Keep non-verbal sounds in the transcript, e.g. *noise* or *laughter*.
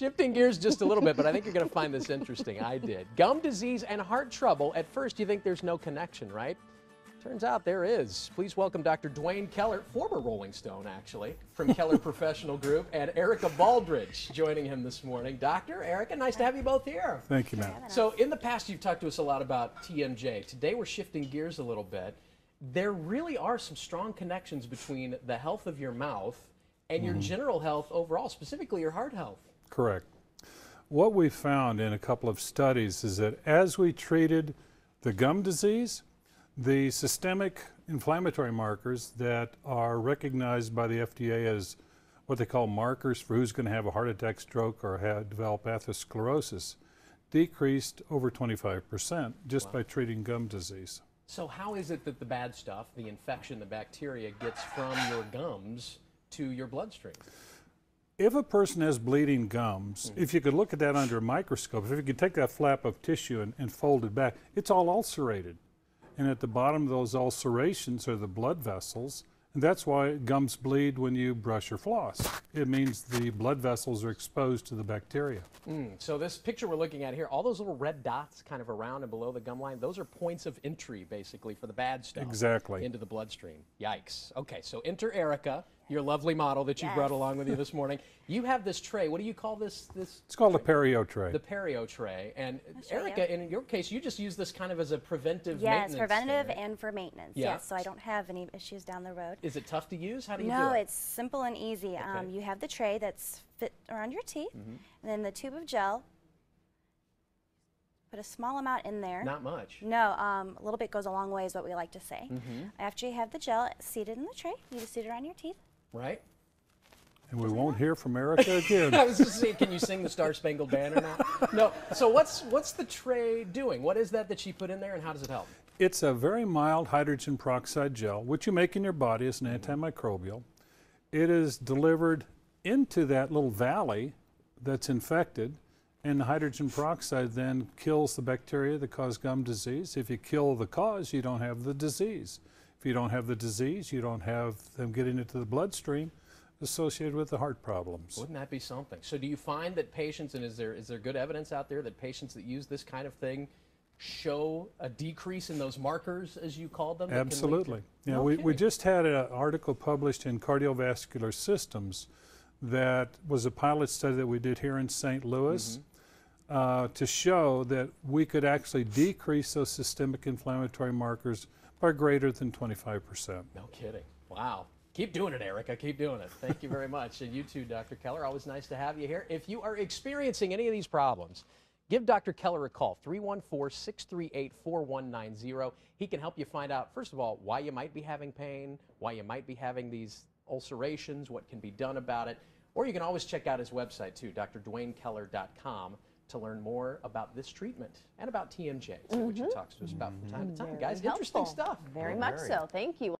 Shifting gears just a little bit, but I think you're going to find this interesting. I did. Gum disease and heart trouble. At first, you think there's no connection, right? Turns out there is. Please welcome Dr. Dwayne Keller, former Rolling Stone, actually, from Keller *laughs* Professional Group, and Erica Baldridge joining him this morning. Doctor, Erica, nice to have you both here. Thank you, Matt. So, in the past, you've talked to us a lot about TMJ. Today, we're shifting gears a little bit. There really are some strong connections between the health of your mouth and your mm-hmm. general health overall, specifically your heart health. Correct. What we found in a couple of studies is that as we treated the gum disease, the systemic inflammatory markers that are recognized by the FDA as what they call markers for who's going to have a heart attack, stroke, or have, develop atherosclerosis decreased over 25% just wow. by treating gum disease. So, how is it that the bad stuff, the infection, the bacteria, gets from your gums to your bloodstream? If a person has bleeding gums, mm-hmm. if you could look at that under a microscope, if you could take that flap of tissue and, and fold it back, it's all ulcerated. And at the bottom of those ulcerations are the blood vessels. And that's why gums bleed when you brush or floss. It means the blood vessels are exposed to the bacteria. Mm, so this picture we're looking at here, all those little red dots kind of around and below the gum line, those are points of entry basically for the bad stuff. Exactly. Into the bloodstream. Yikes. Okay, so enter Erica your lovely model that you yes. brought along with you this morning. *laughs* You have this tray. What do you call this? This it's called tray? a perio tray. The perio tray. And Erica, you. in your case, you just use this kind of as a preventive yes, maintenance. Yes, preventative thing, and for maintenance. Yeah. Yes, so I don't have any issues down the road. Is it tough to use? How do you no, do it? No, it's simple and easy. Okay. Um, you have the tray that's fit around your teeth, mm -hmm. and then the tube of gel. Put a small amount in there. Not much. No, um, a little bit goes a long way is what we like to say. Mm -hmm. After you have the gel seated in the tray, you just seat it around your teeth. Right. And we won't hear from Erica again. *laughs* I was just saying, can you sing the Star Spangled Banner now? No. So what's what's the tray doing? What is that that she put in there, and how does it help? It's a very mild hydrogen peroxide gel, which you make in your body as an antimicrobial. It is delivered into that little valley that's infected, and the hydrogen peroxide then kills the bacteria that cause gum disease. If you kill the cause, you don't have the disease. If you don't have the disease, you don't have them getting into the bloodstream associated with the heart problems. Wouldn't that be something? So do you find that patients, and is there, is there good evidence out there that patients that use this kind of thing show a decrease in those markers, as you called them? Absolutely. Yeah, okay. we, we just had an article published in Cardiovascular Systems that was a pilot study that we did here in St. Louis mm -hmm. Uh, to show that we could actually decrease those systemic inflammatory markers by greater than 25%. No kidding. Wow. Keep doing it, Erica. Keep doing it. Thank you very *laughs* much. And you too, Dr. Keller. Always nice to have you here. If you are experiencing any of these problems, give Dr. Keller a call, 314 638 4190. He can help you find out, first of all, why you might be having pain, why you might be having these ulcerations, what can be done about it. Or you can always check out his website too, drdwaynekeller.com to learn more about this treatment and about TMJ, mm -hmm. which he mm-hmm. talks to us about from time to time. Very Guys, helpful. interesting stuff. Very much so. Thank you.